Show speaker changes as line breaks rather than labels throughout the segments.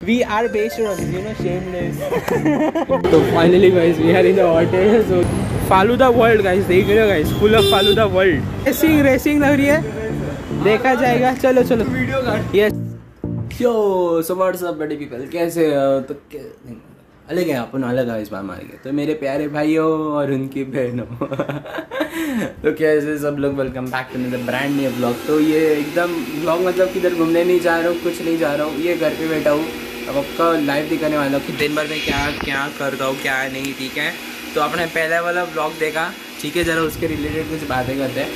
We are based on, you know, shameless. so finally guys, we are in the hotel. So Faluda world guys, देख रहे हो guys, full of Faluda world. Racing, racing लग रही है. देखा जाएगा. चलो चलो. Video. Yes.
Yo so what's up बड़े पीपल कैसे हो तो अलग है अपन अलग है इस बार मार के तो मेरे प्यारे भाइयों और उनकी बहनों तो कैसे सब लोग welcome back to the brand new blog तो ये एकदम ब्लॉग मतलब किधर घूमने नहीं जा रहा हूँ कुछ नहीं जा रहा हूँ ये घर पे बैठा हूँ अब आपका लाइव दिखाने वाला हूँ कि दिन भर में क्या क्या करता हूँ, क्या नहीं, ठीक है? तो आपने पहले वाला ब्लॉग देखा, ठीक है? ज़रा उसके रिलेटेड कुछ बातें करते हैं।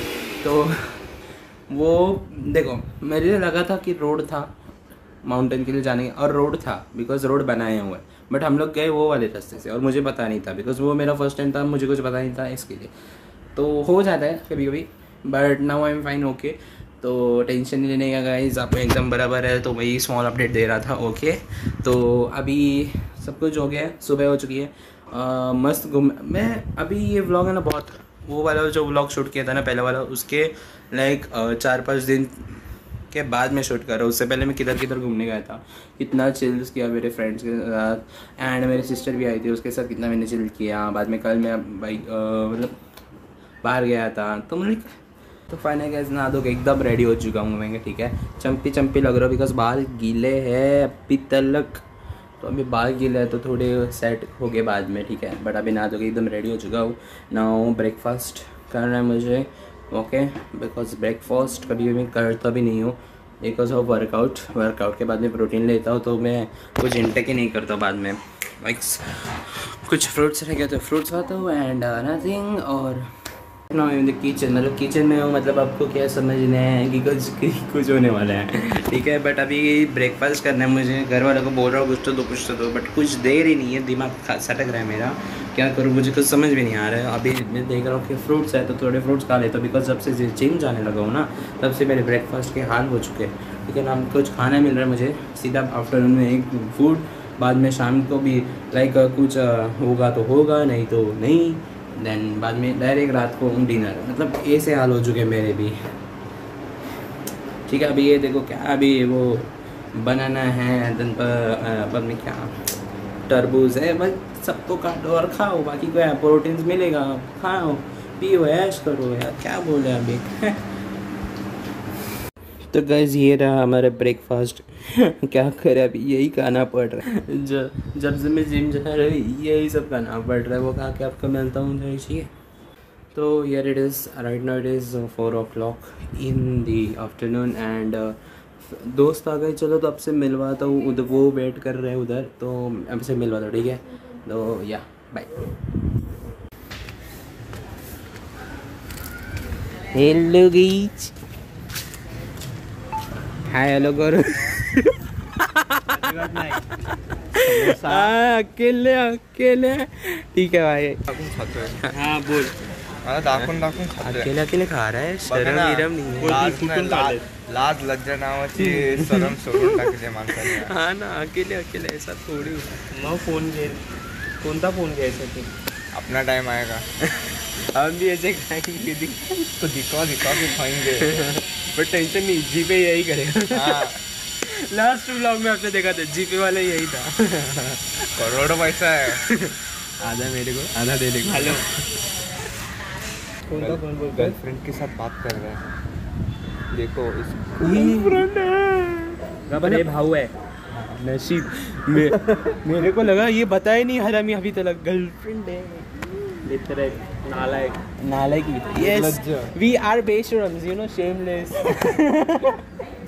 तो वो, देखो, मेरे लगा था कि रोड था माउंटेन के लिए जाने और रोड था बिकॉज़ रोड बनाए हुए बट हम लोग गए वो वाले रास्ते से, और मुझे पता नहीं था बिकॉज़ वो मेरा फ़र्स्ट टाइम था, मुझे कुछ पता नहीं था इसके लिए। तो हो जाता है कभी कभी but now I am fine okay तो टेंशन नहीं लेने का गाइज़ आपको एकदम बराबर है तो वही स्मॉल अपडेट दे रहा था ओके तो अभी सब कुछ हो गया है सुबह हो चुकी है। आ, मस्त घूम मैं अभी ये व्लॉग है ना बहुत वो वाला जो व्लॉग शूट किया था ना पहले वाला उसके लाइक चार पाँच दिन के बाद मैं शूट कर रहा हूँ। उससे पहले मैं किधर किधर घूमने गया था। कितना चिल्स किया मेरे फ्रेंड्स के साथ एंड मेरी सिस्टर भी आई थी उसके साथ कितना मैंने चिल किया। बाद में कल मैं बाइक मतलब बाहर गया था तो मुझे तो फाइनल गैस नहा दो एकदम रेडी हो चुका हूँ मैं ठीक है? चंपी चंपी लग रहा हूँ बिकॉज़ बाल गीले है, अभी तलक। तो अभी बाल गीले है तो थोड़े सेट हो गए बाद में, ठीक है? बट अभी नहा दो एकदम रेडी हो चुका हूँ। ना ब्रेकफास्ट करना है मुझे ओके बिकॉज़ ब्रेकफास्ट कभी कभी करता भी नहीं हूँ। बिकॉज़ ऑफ़ वर्कआउट वर्कआउट के बाद में प्रोटीन लेता हूँ तो मैं कुछ इंटेक ही नहीं करता बाद में। लाइक कुछ फ्रूट्स रह गए तो फ्रूट्स खाता हूँ एंड नथिंग और इन द किचन मतलब किचन में हूँ मतलब आपको क्या समझना है कि कुछ कुछ होने वाला है। ठीक है बट अभी ब्रेकफास्ट करना है मुझे। घर वालों को बोल रहा हूँ, कुछ तो दो, कुछ तो दो बट कुछ देर ही नहीं है। दिमाग सटक रहा है मेरा। क्या करूँ? मुझे कुछ समझ भी नहीं आ रहा है। अभी मैं देख रहा हूँ कि फ्रूट्स है तो थोड़े फ्रूट्स खा लेता हूँ बिकॉज़ जब से जिम जाने लगा हूँ ना, तब से मेरे ब्रेकफास्ट के हाल हो चुके हैं। है ना कुछ खाना मिल रहा है मुझे। सीधा आफ्टरनून में एक फ़ूड बाद में शाम को भी लाइक कुछ होगा तो होगा, नहीं तो नहीं। देन बाद में डायरेक्ट रात को डिनर मतलब ऐसे हाल हो चुके मेरे भी। ठीक है, अभी ये देखो क्या, अभी वो बनाना है दिन पर में क्या, तरबूज है बस सब तो काटो और खाओ, बाकी क्या प्रोटीन्स मिलेगा। खाओ, पियो, ऐश करो, यार, क्या बोले अभी? तो गैस ये रहा हमारा ब्रेकफास्ट क्या करें अभी? यही खाना पड़ रहा है। जब जब से मैं जिम जा रही यही सब खाना पड़ रहा है। वो खा के आपको मिलता हूँ तो चाहिए तो यार it is right now it is four o'clock in the afternoon and दोस्त आ गए, चलो तो अब से मिलवाता हूँ। उधर वो वेट कर रहे हैं उधर तो अब से मिलवाता हूँ, ठीक है? तो या बाय हेलो गीच हाय हेलो करो अकेले अकेले। ठीक है भाई। हाँ बोल। अकेले अकेले खा रहा है। शरम
ना.
नहीं है।
लाज लज्जा सोडून टाकली माणसाने
हाँ? ना अकेले अकेले ऐसा थोड़ी
मग फ़ोन घे कोणता फ़ोन घ्यायचा ते
अपना टाइम आएगा।
हम भी ऐसे खाएँगे
तो दिखवा दिखवा के खाएँगे।
बट टेंशन नहीं जी पे यही करेगा।
हाँ।
लास्ट ब्लॉग में आपने देखा था जी पे वाला यही था।
करोड़ों पैसा है।
आधा मेरे को आधा दे देगा
हॅलो। कोणता फ़ोन बोलतोय
गर्लफ्रेंड के साथ बात कर रहे हैं। देखो इस
अरे भाऊ है।
नसीब मे, मेरे को लगा ये बताया नहीं हरामी अभी तक। गर्लफ्रेंड है।
नालायक.
नालायक. Yes we are based on you know shameless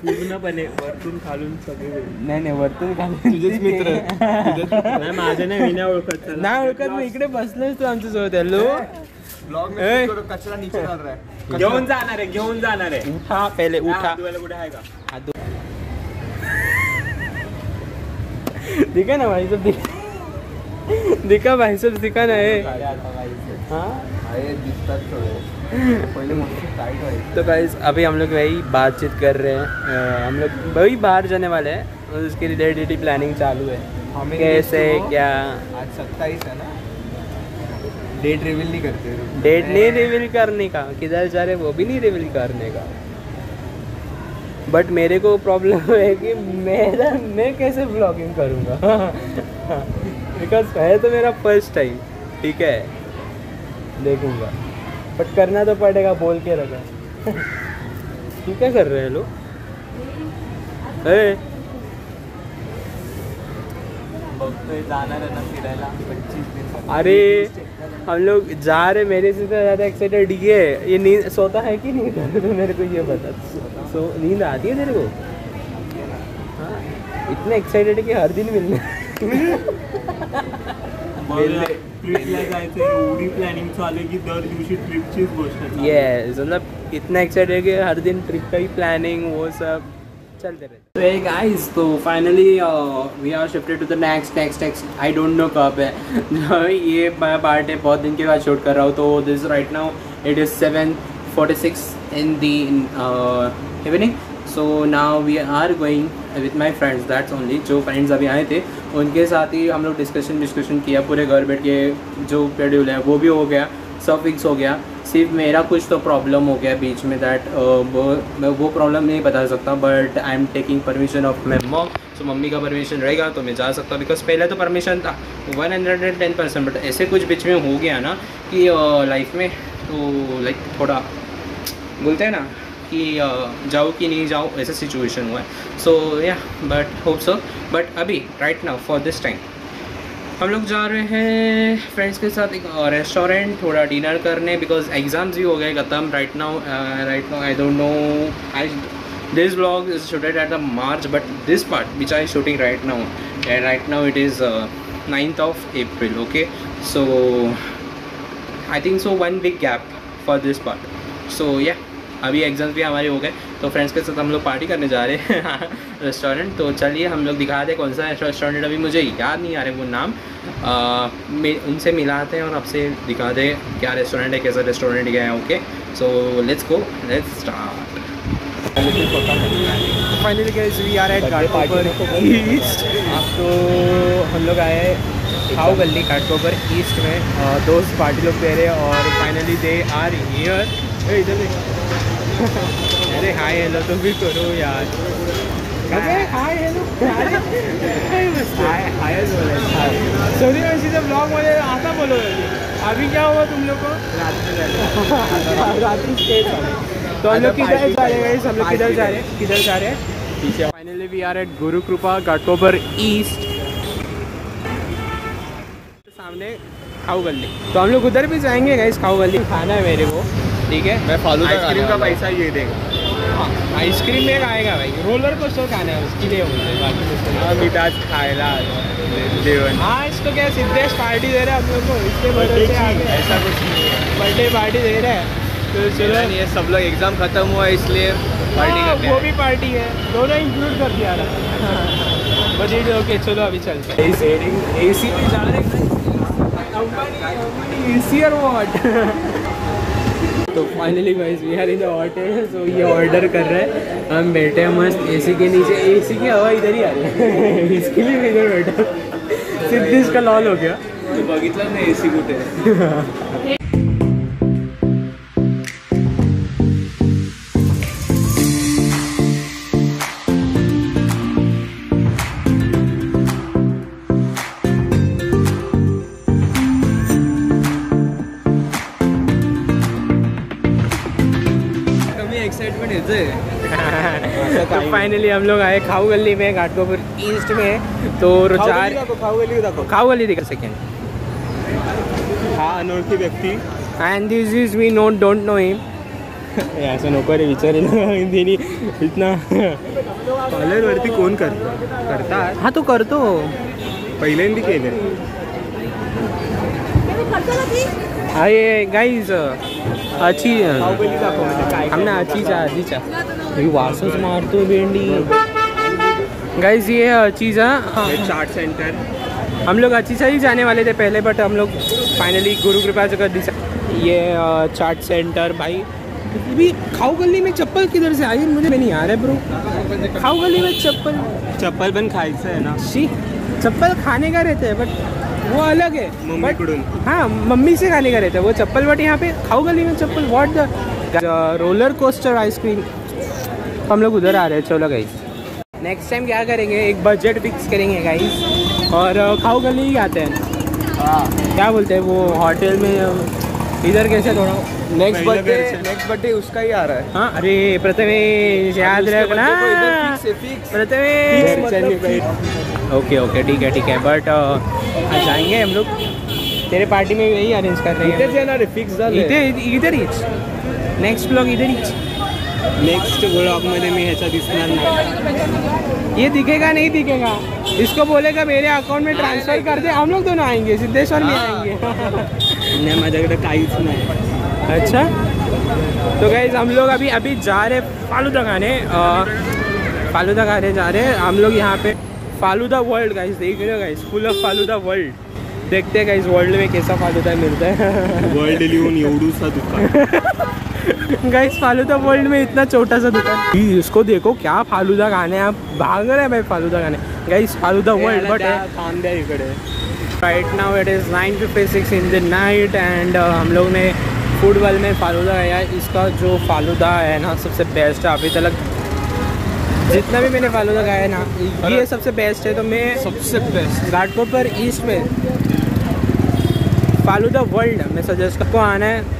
पूर्णपणे वरतून खालून सगळे.
नाही नाही वरतून
तुझेच मित्र.
नाही माझं नाही विना ओळखत.
नाही ओळखत मी इकडे बसलोच तू आमच्यासोबत हॅलो
ब्लॉग
ए.
में कचरा नीचे डाल रहा है
घेऊन जाणार आहे घेऊन जाणार आहे.
उठा पहले उठा.
कुठे आहे का?
धो दिखा ना भाई दिखा भाई सब दिखा ना है। हाँ? तो गाइस अभी हम लोग वही बातचीत कर रहे हैं। हम लोग वही बाहर जाने वाले हैं और उसके रिलेटेड ही प्लानिंग चालू है।
हमें
कैसे क्या?
आज सत्ताईस है ना? डेट रिवील नहीं करते
डेट नहीं रिवील करने का। किधर जा रहे वो भी नहीं रिवील करने का। बट मेरे को प्रॉब्लम है कि मेरा मैं कैसे ब्लॉगिंग करूँगा? बिकॉज़ है तो मेरा फ़र्स्ट टाइम ठीक है? देखूँगा। बट करना तो पड़ेगा, बोल के रखा। तू क्या कर रहे हैं लोग?
दिवस
अरे, हम लोग जा रहे मेरे से तो ज़्यादा एक्साइटेड ये ये नींद, सोता है कि नहीं? तो मेरे को ये बता। सो, नींद आती है तेरे को? हाँ इतने एक्साइटेड कि हर दिन मिलने।
ट्रिपला जायचं एवढी प्लॅनिंग चालू आहे की दर दिवशी ट्रिपचीच गोष्ट चालू
मतलब इतना एक्साइटेड है कि हर दिन ट्रिप का ही प्लानिंग वो सब चलते रहते तो hey guys तो finally we are shifted to the next next next I don't know कब है। ये मैं पार्ट है बहुत दिन के बाद शूट कर रहा हूँ तो this right now it is seven forty six in the evening so now we are going with my friends that's only जो फ्रेंड्स अभी आए थे, उनके साथ ही हम लोग डिस्कशन डिस्कशन किया, पूरे घर बैठ के जो शेड्यूल है, वो भी हो गया, सब फिक्स हो गया। सिर्फ़ मेरा कुछ तो प्रॉब्लम हो गया बीच में दैट वो, मैं वो प्रॉब्लम नहीं बता सकता but I am taking permission of my mom so mummy का परमिशन रहेगा तो मैं जा सकता हूँ बिकॉज़ पहले तो परमिशन था one hundred and ten percent but ऐसे कुछ बीच में हो गया ना कि लाइफ में तो लाइक थोड़ा, बोलते हैं ना कि जाओ कि नहीं जाओ, ऐसा सिचुएशन हुआ है। So yeah but hope so but अभी right now for this time हम लोग जा रहे हैं फ्रेंड्स के साथ एक रेस्टोरेंट थोड़ा डिनर करने बिकॉज़ एग्ज़ाम्स भी हो गए ख़त्म right now right now I don't know I this blog is shooted at the March but this part which I shooting right now and right now it is ninth of April okay so I think so one week gap for this part so yeah अभी exams भी हमारे हो गए तो friends के साथ हम लोग पार्टी करने जा रहे हैं रेस्टोरेंट तो चलिए हम लोग दिखा दें कौन सा रेस्टोरेंट अभी मुझे याद नहीं आ रहा है वो नाम। आ, उनसे मिलाते हैं और आपसे दिखा दें क्या रेस्टोरेंट है कैसा रेस्टोरेंट गया है okay so let's go let's start finally guys we are at Ghatkopar east तो हम लोग आए हैं खाओ गली घाटकोपर ईस्ट में दोस्त पार्टी लोग दे रहे हैं और फाइनली दे आर हियर इधर देख। अरे हाय हेलो तुम भी करो यार। Hi hello hi. Hi sorry blog मध्ये आता होती अभी क्या हुआ तुम लोग को? रात्रि स्टे तो हम लोग किधर जा रहे हैं हम लोग किधर जा रहे हैं? किधर जा रहे हैं? पीछे। फाइनली वी आर एट गुरु कृपा ईस्ट सामने खाऊ गली तो हम लोग उधर भी जाएँगे गाइस खाऊ गली खाना है मेरे को। ठीक है?
मैं फालूदा
आइसक्रीम का पैसा ये देगा। हाँ आइसक्रीम में आएगा भाई। रोलर कोस्टर खाना है उसके लिए बोलते बाकी।
आम्ही आज खायला
हाँ इसको क्या सिद्धेश पार्टी दे रहे हैं हम लोग को? इसके बर्थडे
ऐसा कुछ नहीं है।
बर्थडे पार्टी दे रहे हैं। तो चलो।
ये सब लोग एग्ज़ाम खत्म हुआ है इसलिए पार्टी
हाँ, वो भी पार्टी है। दोनों इंक्लूड कर दिया ना बट इट ओके चलो अभी चलते हैं। ए सी में जा रहे हैं। एसी और वॉट तो finally guys we are in the order सो ये ऑर्डर कर रहे हैं। हम बैठे हैं मस्त एसी के नीचे एसी की हवा इधर ही आ रही है। इसके लिए मैं इधर बैठा। सिर्फ़ इसका लॉल हो गया।
बघितलं ए एसी कुठे
फाइनली हम लोग आए खाऊ गली में घाटकोपर ईस्ट में। तो चार
खाऊ गेली दाखव
खाऊ गली दिखा सेकेंड
हा अनोळखी व्यक्ती।
And this is we not don't know him असं नको रे विचारेल इतना
कॉलरवरती कोण करतं करतात?
हा तो करतो.
पहिल्यांदा केलं
ये गाईज अच्छी
काय
हमने अचीचा अचीचा ही वासच मारतो भेंडी गाइस ये है अचीजा हाँ।
चाट सेंटर।
हम लोग अचीजा ही जाने वाले थे पहले बट हम लोग फाइनली गुरु कृपा जगह दिशा ये अ, चाट सेंटर भाई। भी खाऊ गली में चप्पल किधर से आई मुझे नहीं आ रहा है ब्रो खाऊ गली में चप्पल।
चप्पल पण खायचं आहे ना।
शी चप्पल खाने का रहता है बट वो अलग है। बट हाँ मम्मी से खाने का रहता है वो चप्पल बट यहाँ पे खाऊ गली में चप्पल what the roller coaster ice cream हम लोग उधर आ रहे हैं चलो गाइस नेक्स्ट टाइम क्या करेंगे? एक बजट फिक्स करेंगे गाइस और खाओ गली ही आते हैं।
हाँ।
क्या बोलते हैं वो होटल में इधर कैसे थोड़ा
नेक्स्ट बर्थडे नेक्स्ट बर्थडे उसका ही आ रहा है।
हाँ अरे प्रथमेश याद
उसके
रखना
birthday को इधर fix है, fix।
प्रथमेश। ओके ओके ठीक है ठीक है। बट जाएँगे हम लोग। तेरे पार्टी में यही अरेंज कर रहे हैं।
फिक्स
इधर इधर हीच नेक्स्ट ब्लॉग इधर हीच
नेक्स्ट ब्लॉगमध्ये मी ह्याचा दिसणार नाही
ये दिखेगा नहीं दिखेगा? इसको बोलेगा मेरे अकाउंट में ट्रांसफ़र कर दे हम लोग दोनों आएँगे सिद्धेश्वर में आएँगे।
नाही माझ्याकडे काहीच नाही
अच्छा? तो गाइज़ हम लोग अभी अभी जा रहे फालूदा खाने फालूदा खाने जा रहे हैं। हम लोग यहाँ पे फालूदा वर्ल्ड गाइज़ देख रहे हो guys full of falooda world देखते हैं गाइज़ वर्ल्ड में कैसा फालूदा मिलता है।
वर्ल्ड लिहून एवढूसा दुकान।
गाइस फालूदा वर्ल्ड में इतना छोटा सा दुकान। इसको देखो क्या फालूदा खाने आप भाग रहे हैं भाई फालूदा खाने गाइस फालूदा वर्ल्ड बट
इकडे
right now it is nine fifty six in the night and हम लोग ने फ़ूड वाल में फालूदा खाया इसका जो फालूदा है ना सबसे बेस्ट है। अभी तक जितना भी मैंने फालूदा खाया है ना ये सबसे बेस्ट है। तो मैं
सबसे बेस्ट
घाटकोट पर ईस्ट में फालूदा वर्ल्ड मैं सजेस्ट को आना है।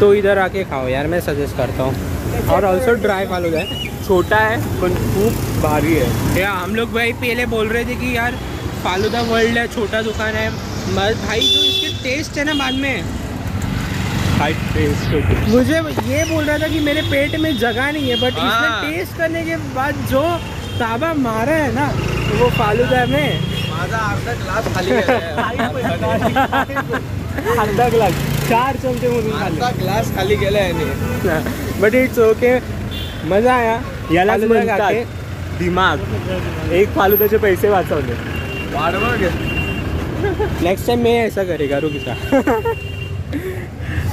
तो इधर आके खाओ यार मैं सजेस्ट करता हूँ। और ऑल्सो ड्राई फालूदा है
छोटा आहे पण खूप भारी आहे
या हम लोग भाई पहले बोल रहे थे कि यार फालूदा वर्ल्ड है छोटा दुकान है। भाई जो इसके टेस्ट है ना बाद में।
टेस्ट
मुझे ये बोल रहा था कि मेरे पेट में जगह नहीं है बट इसने
हाँ।
टेस्ट करने के बाद जो ताबा मारा है ना तो वो फालूदा में।
माझा अर्धा ग्लास खाली गेलाय.
अर्धा ग्लास चार चमचे खाल्ले.
ग्लास खाली गेला याने.
बट इट्स ओके मज़ा आया.
म्हणतात दिमाग. एक फालुदाचे पैसे वाचवले.
वाढवा
नेक्स्ट टाइम मैं ऐसा करेगा रुक जा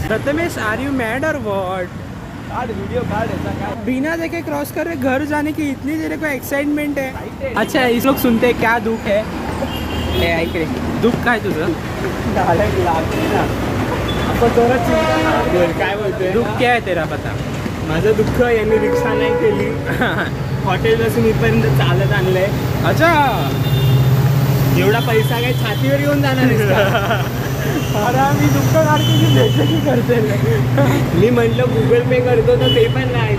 प्रथमेश आर यू मैड और
काय?
बिना देखे क्रॉस कर रहे घर जाने की इतनी तेरे को एक्साइटमेंट है. अच्छा इस लोग सुनते हैं क्या दुख है? ए, ऐक रे. दुख काय तुझं?
काय बोलतोय
दुख क्या है तेरा पता
माझं दुःख यांनी रिक्षा नाही केली. हॉटेलपासून इथपर्यंत चालत आणलंय.
अच्छा.
एवढा पैसा काय छातीवर येऊन जाणार?
अरे मी दुःख काढते की करते.
मी म्हटलं गुगल पे करतो तर ते पण नाही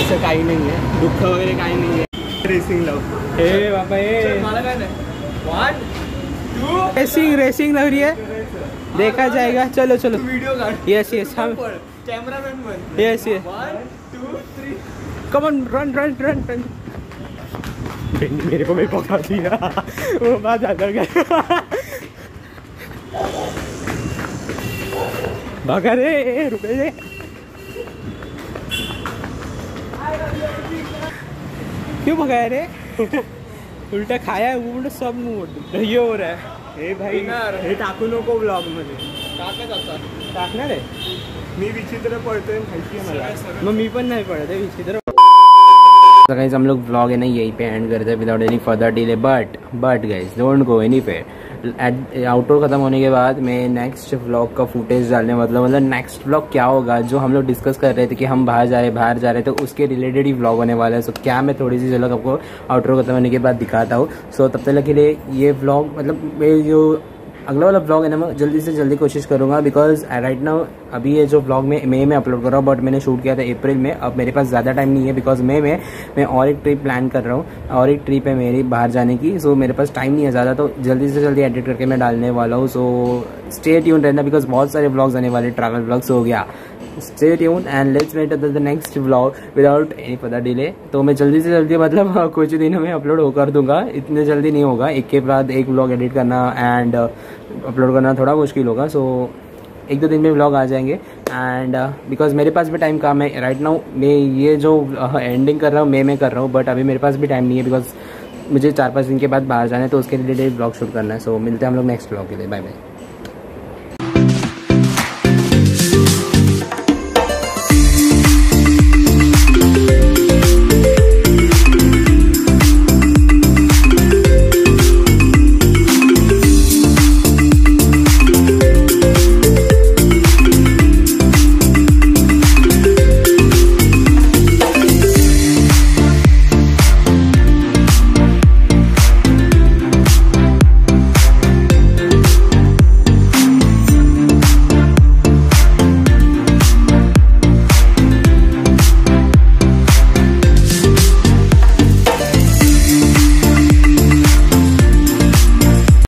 असं काही नाही आहे दुःख वगैरे काही नाही आहे रेसिंग लव
ए बाबा ए।
वन टू
रेसिंग रेसिंग लग रही है। देखा जाएगा। चलो चलो।
काढ
यस यस हम
cameraman
yes yes
one two three
come on run run run run मेरे को मेरे पकड़ा दिया वो बात ज़्यादा गया। भागा रे ए, क्यों भगाया रे? उल्टा खाया है वो उल्टा सब मुंह ये हो रहा है।
हे भाई. हे टाकू नको ब्लॉगमध्ये.
टाकत आता
टाकणार आहे?
मी विचित्र पडतोय माहिती आहे मला
मग मी पण नाही पडत आहे विचित्र
तो गाइज़ हम लोग व्लॉग है ना, यहीं पे एंड करते हैं without any further delay but but guys don't go any पे एट आउटडोर खत्म होने के बाद मैं नेक्स्ट व्लॉग का फुटेज डालने मतलब मतलब नेक्स्ट व्लॉग क्या होगा, जो हम लोग डिस्कस कर रहे थे कि हम बाहर जा रहे, बाहर जा रहे तो उसके रिलेटेड ही व्लॉग होने वाला है। सो क्या मैं थोड़ी सी झलक आपको आउटडोर खत्म होने के बाद दिखाता हूँ। सो तब तक के लिए ये व्लॉग मतलब जो अगला वाला ब्लॉग है ना, मैं जल्दी से जल्दी कोशिश करूँगा बिकॉज़ राइट नाउ अभी ये जो ब्लॉग मैं मई में अपलोड कर रहा हूँ बट मैंने शूट किया था अप्रैल में, अब मेरे पास ज़्यादा टाइम नहीं है बिकॉज़ मई में मैं और एक ट्रिप प्लान कर रहा हूँ, और एक ट्रिप है मेरी बाहर जाने की सो मेरे पास टाइम नहीं है ज़्यादा तो जल्दी से जल्दी एडिट करके मैं डालने वाला हूँ सो स्टे यून रहना बिकॉज़ बहुत सारे ब्लॉग्स आने वाले ट्रैवल ब्लॉग्स हो गया। Stay tune and let's wait the next vlog without any further delay तो मैं जल्दी से जल्दी मतलब कुछ दिनों में अपलोड हो कर दूँगा। इतने जल्दी नहीं होगा। एक के बाद एक व्लॉग एडिट करना एंड अपलोड करना थोड़ा मुश्किल होगा। सो एक दो दिन में व्लॉग आ जाएँगे। एंड बिकॉज़ मेरे पास भी टाइम कम है। राइट नाउ मैं ये जो एंडिंग कर रहा हूँ, मे में कर रहा हूँ। बट अभी मेरे पास भी टाइम नहीं है बिकॉज़ मुझे चार पाँच दिन के बाद बाहर जाना है तो उसके रिलेटेड ब्लॉग शूट करना है। सो मिलते हैं हम लोग नेक्स्ट ब्लॉग के लिए। Bye bye